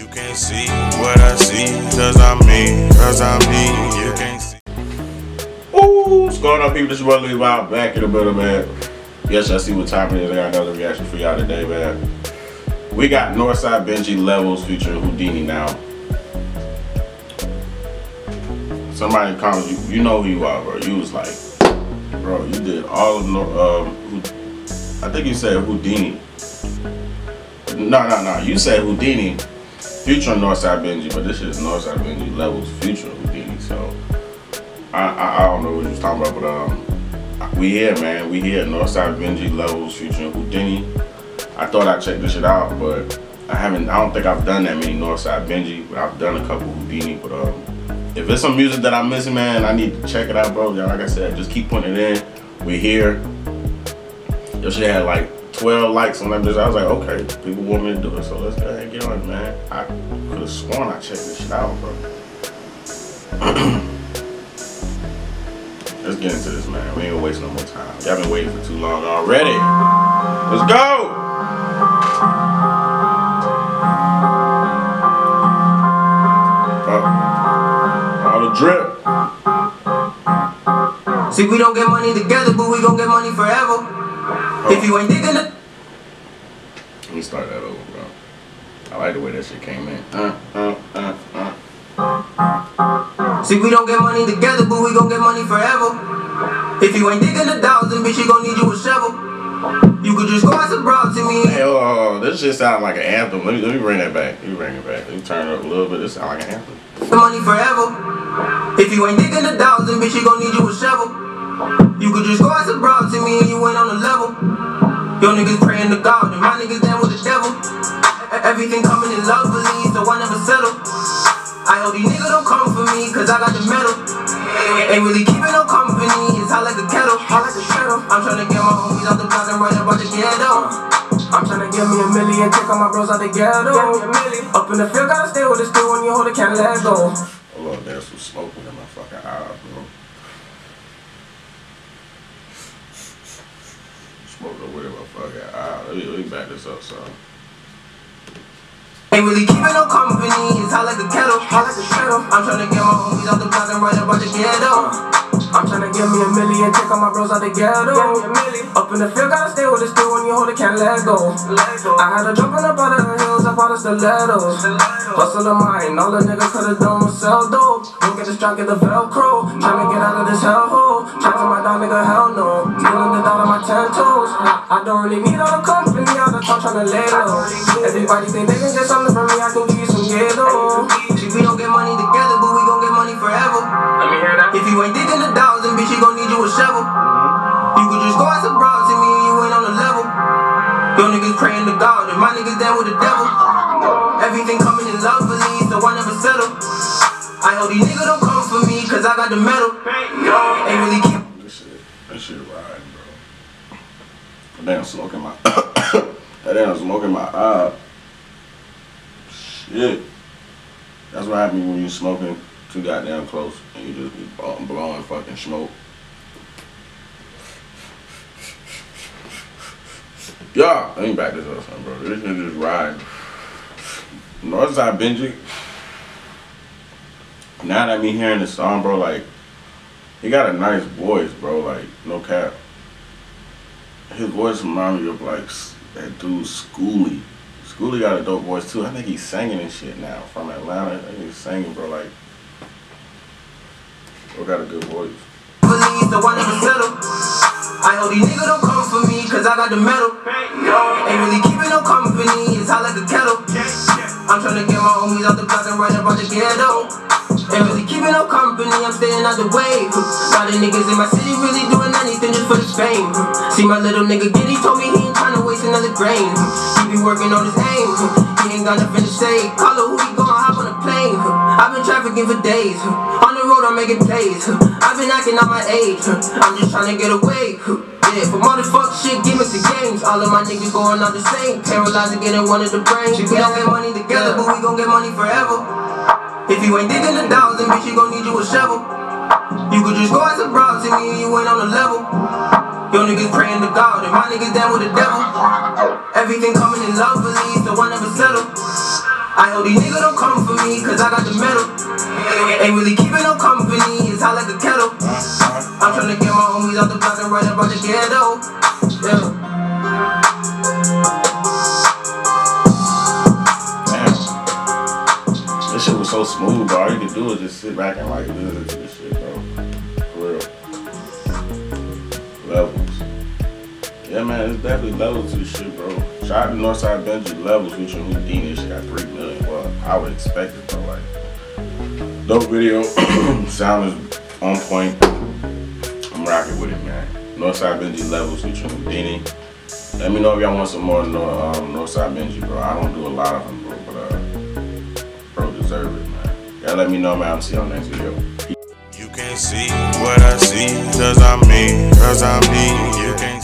You can't see what I see, cause I'm me, cause I'm me, you can't see. Ooh, what's going on, people? This is boy Lee Wild back in the middle, man. Yes, I see what time it is. I got another reaction for y'all today, man. We got Northside Benji Levels featuring Houdini now. Somebody commented, you, you know who you are, bro. You was like, bro, you did all of Nor- um, I think you said Houdini. No, no, no. You said Houdini featuring Northside Benji, but this is Northside Benji Levels Future Houdini. So I, I, I don't know what you was talking about, but um, we here, man. We here. Northside Benji Levels Future Houdini. I thought I'd check this shit out, but I haven't. I don't think I've done that many Northside Benji, but I've done a couple Houdini. But um, if it's some music that I'm missing, man, I need to check it out, bro. Like I said, just keep putting it in. We here. Your shit had like 12 likes on that bitch. I was like, okay, people want me to do it, so let's go ahead and get on it, man. I could have sworn I checked this shit out, bro. Let's get into this, man. We ain't gonna waste no more time. Y'all been waiting for too long already. Let's go! Oh, all the drip. See, we don't get money together, but we gon' get money forever. If you ain't digging it, Let me start that over, bro. I like the way that shit came in. Uh, uh, uh, uh. see, we don't get money together, but we gon' get money forever. If you ain't digging the dollars, then bitch, you gon' need you a shovel. You could just go out some broad to me. Hey, oh, oh, oh, this shit sound like an anthem. Let me let me bring that back. Let me bring it back. Let me turn it up a little bit. This sound like an anthem. The money forever. If you ain't digging the dollars, then bitch, you gon' need you a shovel. You could just go out some broad to me and you ain't on the level. Your niggas praying to God, and my niggas down with the devil. Everything coming in lovely, so I never settle. I hope these niggas don't come for me, cause I got the metal. Ain't really keeping no company, it's hot like a kettle. Hot like a kettle. I'm tryna get my homies out the block and right up out the ghetto. Uh, I'm tryna give me a million, take all my bros out the ghetto. Up in the field, gotta stay with the still when you hold it, can't let go. Hold on, there's some smoke in my fucking eye, bro. Smoke over in my fucking. Let me, let me back this up, son. Ain't really keeping no company, it's hot like a kettle. Hot like a kettle. I'm trying to get my homies out the block and right up out the ghetto. I'm tryna give me a million, take all my bros out the ghetto. Up in the field, gotta stay with it still when you hold it, can't let go. I had to jump up out of the hills, I bought of stilettos. Hustle the mind, all the niggas could've done was sell dope. Don't get the strike of the Velcro. Tryna get out of this hellhole. Try to my dog, nigga, hell no. Feeling the doubt on my ten toes. I don't really need all the company, all the time tryna lay low. Everybody think they can get something from me, I can give you some ghetto. See, we don't get money together, just go out some broad to me and you ain't on the level. Your niggas praying to God, and my niggas down with the devil. Everything coming in lovely, so I never settle. I hope these niggas don't come for me, cause I got the metal. Ain't really keep This shit, this shit riding, bro. That damn smoke in my, that damn smoke in my eye. Shit. That's what happens when you're smoking too goddamn close and you just be blowing fucking smoke. Yeah, let me back this up, son, bro. This shit just riding. Northside Benji. Now that me hearing the song, bro, like he got a nice voice, bro. Like no cap. His voice remind me of like that dude Skooly. Skooly got a dope voice too. I think he's singing and shit now from Atlanta. I think he's singing, bro. Like, bro got a good voice. I hope these niggas don't cause I got the metal. Ain't really keeping no company, it's hot like a kettle. I'm tryna get my homies out the block and right up out the ghetto. Ain't really keeping no company, I'm staying out the way. Got the niggas in my city really doing anything just for the fame. See my little nigga Giddy told me he ain't tryna waste another grain. He be working on his aim, he ain't got nothing to say. Call her who he gon' hop on a plane. I've been trafficking for days. On the road, I'm making plays. I've been acting out my age. I'm just tryna get away. Yeah, from all this fuck shit, gimmicks and games. All of my niggas going out the same. Paralyzed and getting one of the brains. We don't get money together, but we gon' get money forever. If you ain't digging the dollars, then bitch, you gon' need you a shovel. You could just go as a broad to me and you ain't on the level. Your niggas praying to God and my niggas down with the devil. Everything coming in lovely, so I never settle. I hope these niggas don't come for me, cause I got the metal. Ain't really keeping no company, it's hot like a kettle. I'm tryna get my homies out the block and run up out the ghetto. Yeah. This shit was so smooth, bro. All you could do is just sit back and like listen to this shit, bro. For real. Levels. Yeah, man, it's definitely levels to this shit, bro. Shout out to Northside Benji Levels featuring Houdini. She got 3 million. Well, I would expect it, bro. Like, dope video. Sound is on point. I'm rocking with it, man. Northside Benji Levels featuring Houdini. Let me know if y'all want some more um, Northside Benji, bro. I don't do a lot of them, bro, but uh, bro deserve it, man. Y'all let me know, man. I'll see the next video. You can't see what I see, cause I'm me, cause I'm me. You can't